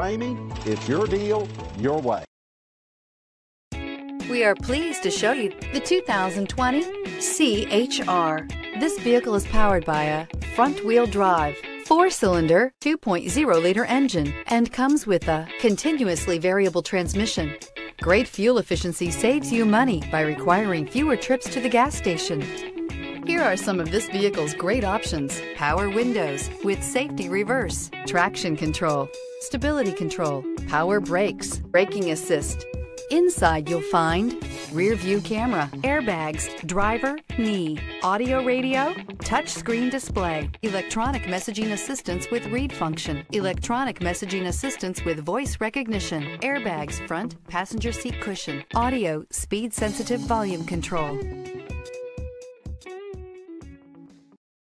Ramey, it's your deal, your way. We are pleased to show you the 2020 CHR. This vehicle is powered by a front-wheel drive, four-cylinder, 2.0-liter engine, and comes with a continuously variable transmission. Great fuel efficiency saves you money by requiring fewer trips to the gas station. Here are some of this vehicle's great options. Power windows with safety reverse, traction control, stability control, power brakes, braking assist. Inside you'll find rear view camera, airbags, driver, knee, audio radio, touchscreen display, electronic messaging assistance with read function, electronic messaging assistance with voice recognition, airbags front, passenger seat cushion, audio, speed sensitive volume control.